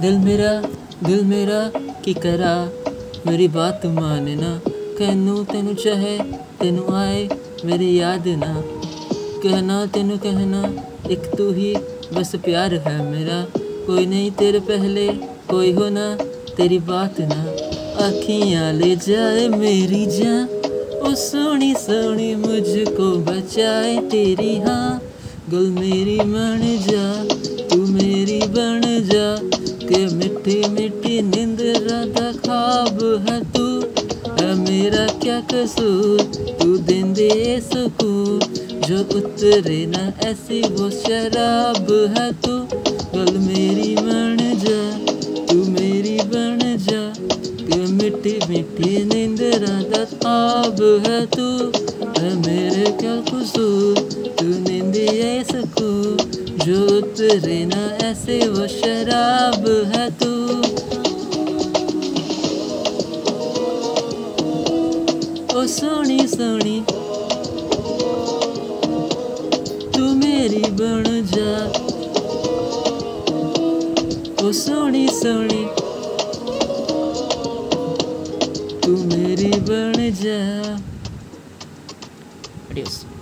दिल मेरा दिल मेरा की करा। मेरी बात मानना कहनू तेनू चाहे, तेनू आए, मेरी याद ना। कहना तेनू कहना, एक तू ही बस प्यार है मेरा। कोई नहीं तेरे पहले, कोई हो ना तेरी बात ना। अखियाँ ले जाए मेरी जान ओ सोनी सोनी मुझको बचाए तेरी हाँ। गुल मेरी बन जा जा मिट्टी मिट्टी नींद राधा ख्वाब है तू। मेरा क्या कसूर? तू दिन दे सुकून जो उतरे ना ऐसी वो शराब है तू। गुल मेरी बन जा, तू मेरी बन जा। के मिट्टी मिट्टी नींद राधा ख्वाब है तू। मेरे क्या कसूर? उतरे ना ऐसे वो शराब है तू। ओ सोनी सोनी, तू मेरी बन जा। ओ सोनी सोनी, तू मेरी बन जा। Adios.